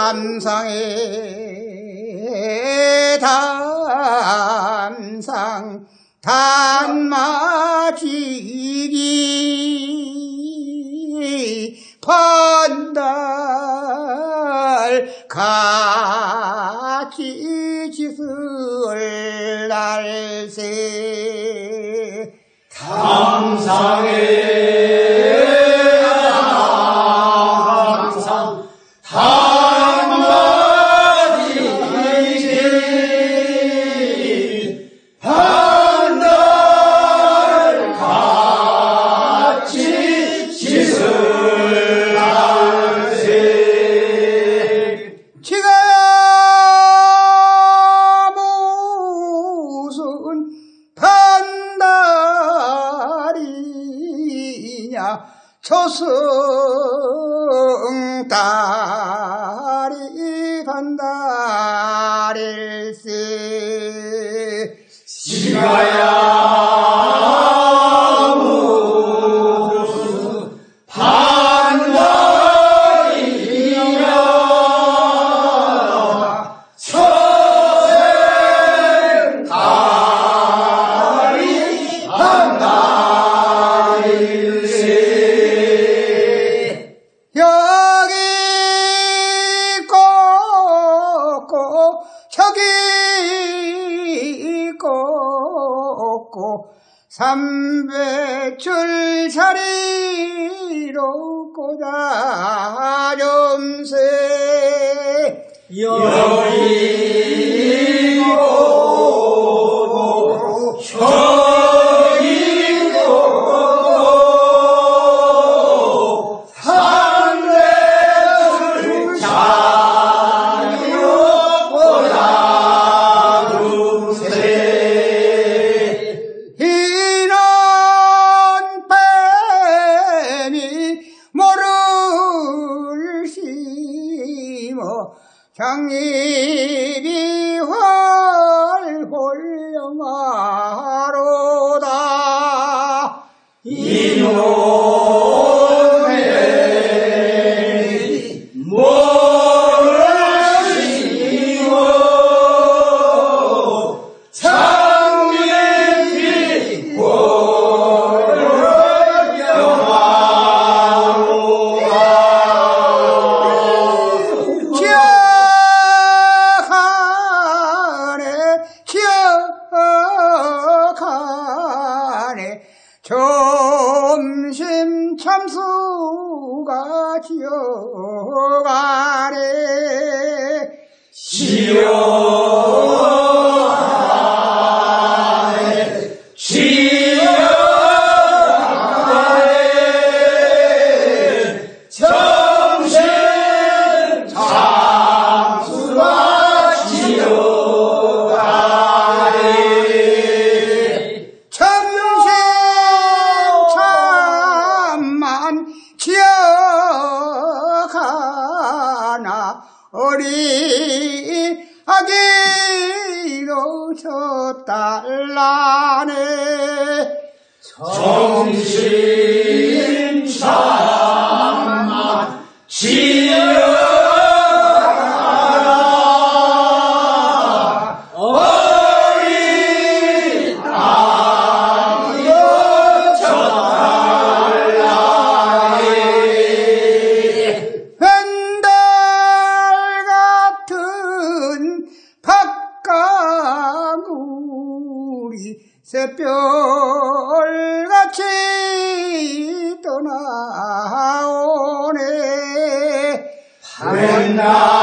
담상에 담상 단마지기 판달 같이 짓을 날세 감상에 초승달이 판달일세 지가야 삼배줄 자리로 꽂아 점세. 여의 장립이 활홀 영화로다. 이놈 기억하네. 점심 참수가 기억하네. 지어 어리 아기로 졌달라네. 정신 참만 지 새별같이 떠나오네. 맨날